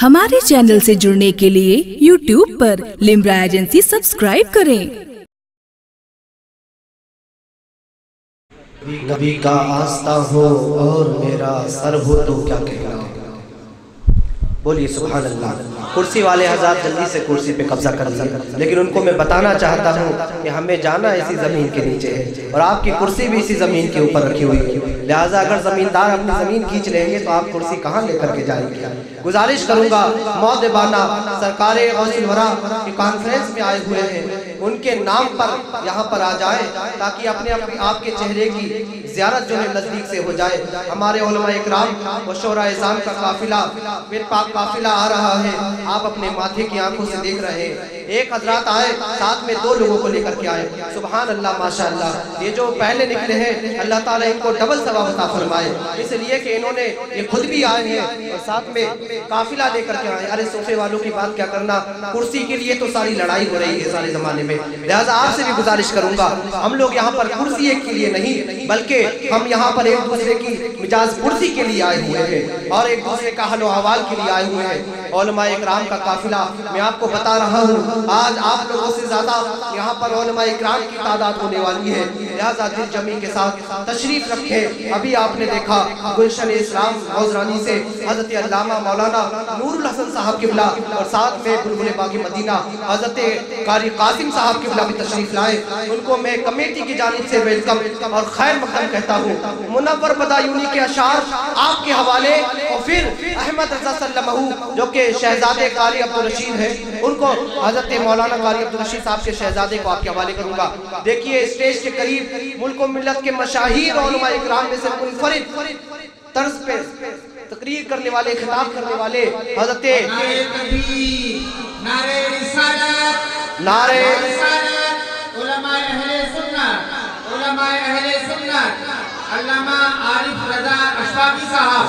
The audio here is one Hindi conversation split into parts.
हमारे चैनल से जुड़ने के लिए यूट्यूब पर लिमरा एजेंसी सब्सक्राइब करें। नबी का आस्था हो और मेरा सर हो तो क्या कहना? बोलिए सुबह अल्लाह कुर्सी वाले हज़ार जल्दी से कुर्सी पे कब्जा कर लिए। लेकिन उनको मैं बताना चाहता हूँ कि हमें जाना इसी ज़मीन के नीचे है और आपकी कुर्सी भी इसी ज़मीन के ऊपर रखी हुई है। लिहाजा अगर ज़मींदार अपनी ज़मीन खींच लेंगे तो आप कुर्सी कहाँ लेकर के जाएँगे? गुजारिश करूँगा मौदबाना सरकार गौसलवरा के कॉन्फ्रेंस में आए हुए हैं। उनके नाम पर यहाँ पर आ जाए, ताकि अपने अपने आपके चेहरे की ज्यारत जो है नज़दीक से हो जाए। हमारे इकराम का काफिला, फिर पाक काफिला आ रहा है। आप अपने माथे की आँखों से देख रहे हैं। एक हजरात आए, साथ में दो लोगों को लेकर के आए। सुबह अल्लाह माशा ये जो पहले निकले हैं, अल्लाह ताला इनको डबल सवाब अता फरमाए। इसलिए कि इन्होंने ये खुद भी आए हैं और साथ में काफिला लेकर के आए। अरे सोफे वालों की बात क्या करना? कुर्सी के लिए तो सारी लड़ाई हो रही है सारे जमाने में। लिहाजा आपसे भी गुजारिश करूँगा, हम लोग यहाँ पर कुर्सी के लिए नहीं, बल्कि हम यहाँ पर एक दूसरे की मिजाज कुर्सी के लिए आए हुए हैं और एक दूसरे का हलो हवाल के लिए आए हुए हैं। इकराम का काफिला मैं आपको बता रहा हूँ आज आप लोगों से ज़्यादा यहाँ पर इकराम की तादाद होने वाली है। लिहाजा दिल जमी के साथ तशरीफ़ रखे। अभी आपने देखा गुलशन इस्लाम मौजरानी से हज़रत अल्लामा मौलाना नूरुल हसन साहब किबला और साथ में बुलबुल बागी मदीना हज़रत कारी कासिम साहब किबला भी तशरीफ़ लाए। उनको मैं कमेटी की जानब से वेलकम और खैर मकदम कहता हूँ। मुनवर बदायूनी के अशार आपके हवाले और फिर अहमद रजा जो कि शहजादे कारी अब्दुल रशीद है, उनको हज़रत हज़रत मौलाना कारी अब्दुल रशीद साहब के शहजादे को आपके हवाले करूँगा। देखिए स्टेज के करीब मुल्क मिलत के मशाहिर इकराम में से मुनफरिद तर्ज पे तकरीर करने वाले खिताब करने वाले हज़रत नारे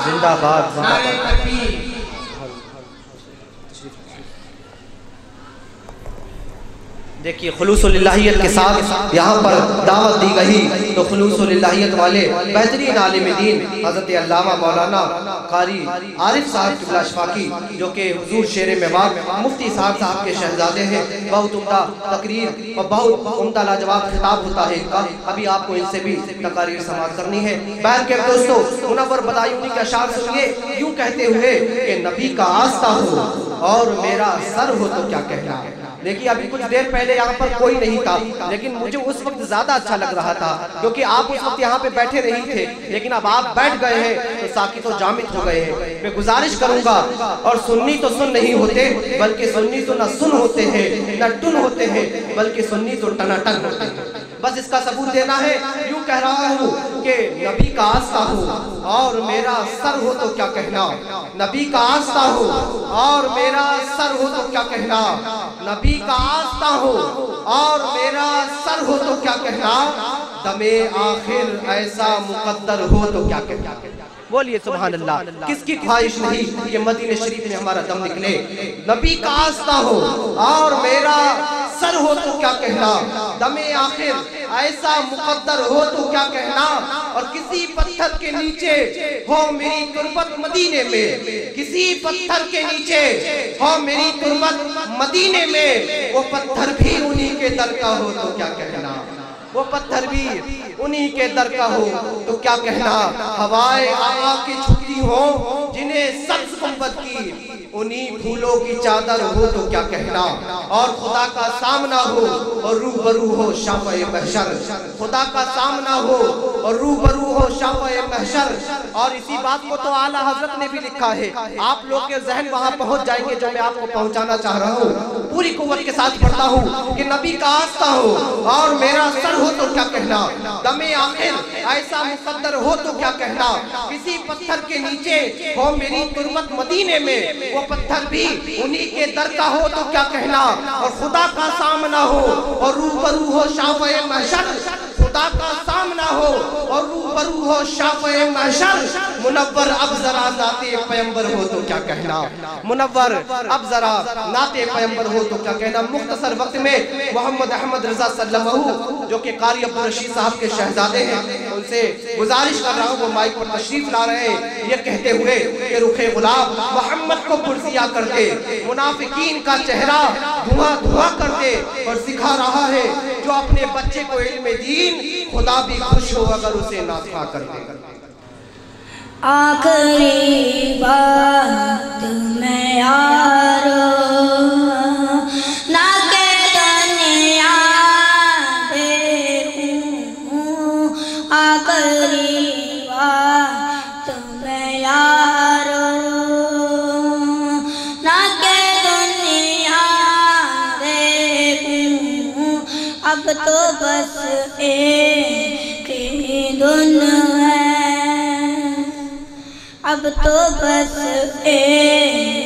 जिंदाबाद जिंदाबाद देखिए खलूसलाहियत के साथ यहाँ पर दावत दी गई। तो खलूसलाहियत वाले बेहतरीन आलिम दीन, हज़रत अल्लामा मौलाना कारी आरिफ साहब किबला शफाकी, जो कि हुजूर शेर मेवाब मुफ्ती साहब साहब के शहजादे हैं, बहुत उमदा तकरीर और बहुत उमदा लाजवाब खिताब होता है इनका। अभी आपको इनसे भी तकारीर समाज करनी है। बैन के दोस्तों मुनवर बदायूनी का शार सुनिए। यूँ कहते हुए कि नबी का आस्था हो और मेरा सर हो तो क्या कहना है? देखिए, अभी कुछ देर पहले यहाँ पर कोई नहीं था, लेकिन मुझे उस वक्त ज़्यादा अच्छा लग रहा था, क्योंकि आप उस वक्त यहाँ पे बैठे नहीं थे, लेकिन अब आप बैठ गए हैं तो साकी तो जामित हो गए हैं। मैं गुजारिश करूँगा, और सुन्नी तो सुन नहीं होते, बल्कि सुन्नी तो न सुन होते हैं, न टुन होते हैं, बल्कि सुन्नी तो टनाटन होते हैं। बस इसका सबूत देना है, यूँ कह रहा हूँ कि नबी का आस्था हो, और मेरा सर हो तो क्या कहना? नबी का आस्था हो, और मेरा सर हो तो क्या कहना? नबी का आस्था हो और मेरा सर हो तो क्या कहना? दमे आखिर ऐसा मुकद्दर हो तो क्या कहना? बोलिए सुबहान अल्लाह किसकी ख्वाहिश नहीं कि मदीने शरीफ में हमारा दम निकले नबी का आस्था हो और मेरा सर हो तो क्या कहना? दमे आखिर ऐसा मुकद्दर हो तो क्या कहना? और किसी पत्थर के नीचे हो मेरी तुरबत मदीने में? किसी पत्थर के नीचे हो मेरी तुरबत मदीने में? वो पत्थर भी उन्हीं के दर का हो तो क्या कहना? वो पत्थर भी उन्हीं के दर का हो। तो क्या कहना? हवाएँ आका की छुट्टी हो, जिन्हें सब्ज गुंबद की उन्हीं फूलों की चादर हो तो क्या कहना? और खुदा का सामना हो और रू बरू हो महशर खुदा का सामना हो और रूबरू हो शाफ महशर और इसी बात को तो आला हज़रत ने भी लिखा है। आप लोग के जहन वहाँ पहुँच जाएँगे जो मैं आपको पहुंचाना चाह रहा हूँ। पूरी कुत के साथ पढ़ता हूँ कि नबी का आस्था हो और मेरा सर हो तो क्या कहना? दमे आखिर ऐसा मुकद्दर हो तो क्या कहना? किसी पत्थर के नीचे हो मेरी तुरमत मदीने में, वो पत्थर भी उन्हीं के दर का हो तो क्या कहना? और खुदा का सामना हो, और रूबरू हो शाफ महशर। खुदा का सामना हो, और रूबरू हो शाफ महशर। मुनव्वर, अब जरा नाते पैम्बर हो तो क्या कहना? मुनव्वर, अब जरा नाते पैम्बर हो तो क्या कहना? मुख्तसर वक्त में मोहम्मद अहमद रजा सल्लल्लाहु जो कि कारी अब्दुल रशीद साहब के शहजादे हैं, उनसे गुजारिश कर रहा हूँ, वो माइक पर तशरीफ़ ला रहे हैं। ये कहते हुए कि रुखे गुलाब मोहम्मद को पुरसिया कर दे मुनाफिकीन का चेहरा धुआँ धुआँ कर दे और सिखा रहा है, जो अपने बच्चे को इल्म दीन, खुदा भी खुश हो अगर उसे नाफा कर दे। आखरी बात मैं आ अब तो बस एक ही धुन है। अब तो बस एक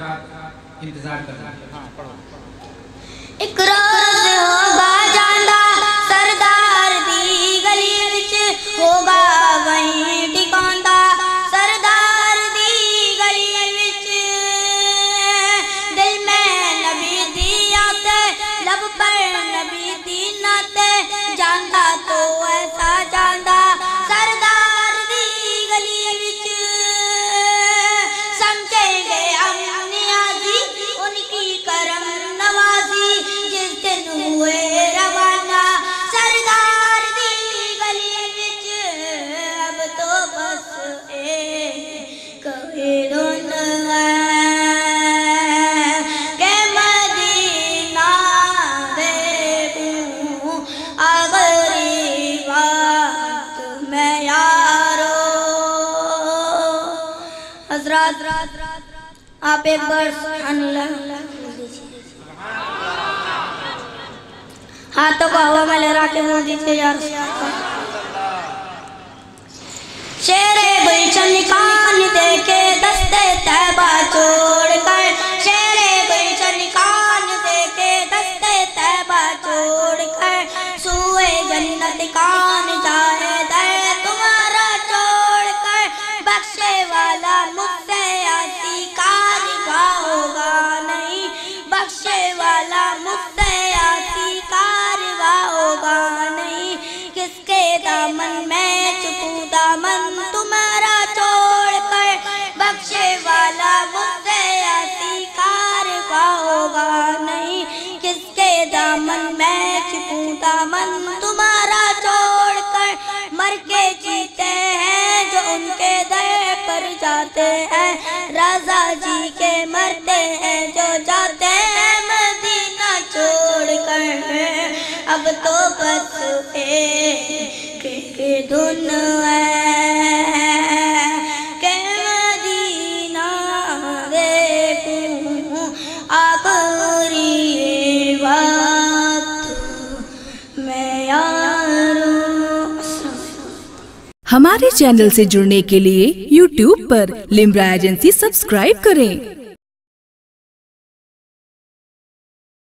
इंतज़ार करना। एक आप एक बार हाथों को हवा में लहरा के बोल दीजिए यार। शेरे गुलशन कान देखे दस्ते तैबा छोड़ कर। शेरे गुलशन कान देखे दस्ते तैबा छोड़ कर। सुए जन्नत कान cipu taman हमारे चैनल से जुड़ने के लिए यूट्यूब पर लिम्रा एजेंसी सब्सक्राइब करें।